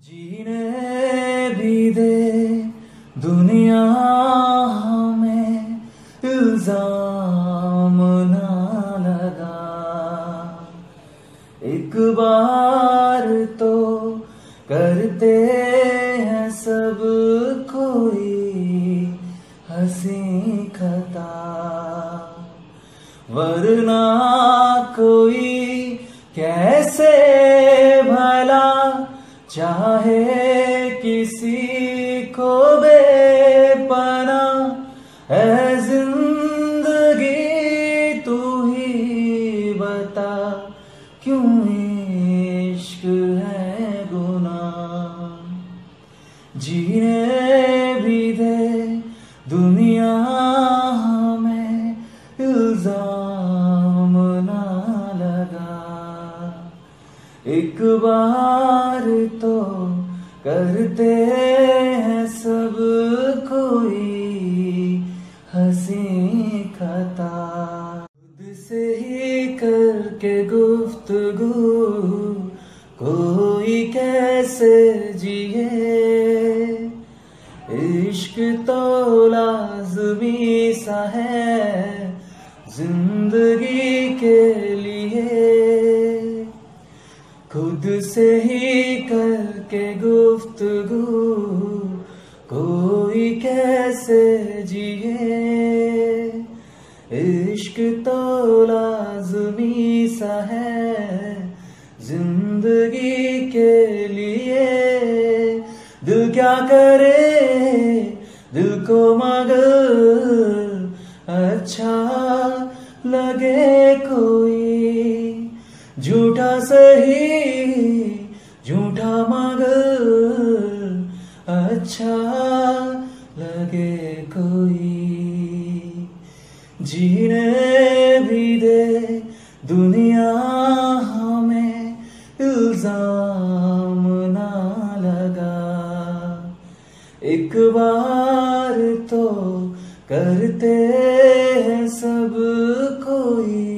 जीने भी दे दुनिया में इल्ज़ाम ना लगा। एक बार तो करते हैं सब कोई हँसी खता, वरना कोई चाहे किसी को बेपना है ज़िंदगी तू ही बता, क्यों इश्क है गुना जीने भी दे एक बार तो करते हैं सब कोई हँसी खता। खुद से ही करके गुफ्तगू, कोई कैसे जिए? इश्क तो लाजमी सा है ज़िंदगी के लिए। खुद से ही करके गुफ्तगू। कोई कैसे जिए? इश्क तो लाजमी सा है ज़िंदगी के लिए। दिल क्या करे? दिल को मगर झूठा सही, झूठा मगर अच्छा लगे कोई। जीने भी दे दुनिया हमें, इल्ज़ाम ना लगा। एक बार तो करते हैं सब कोई।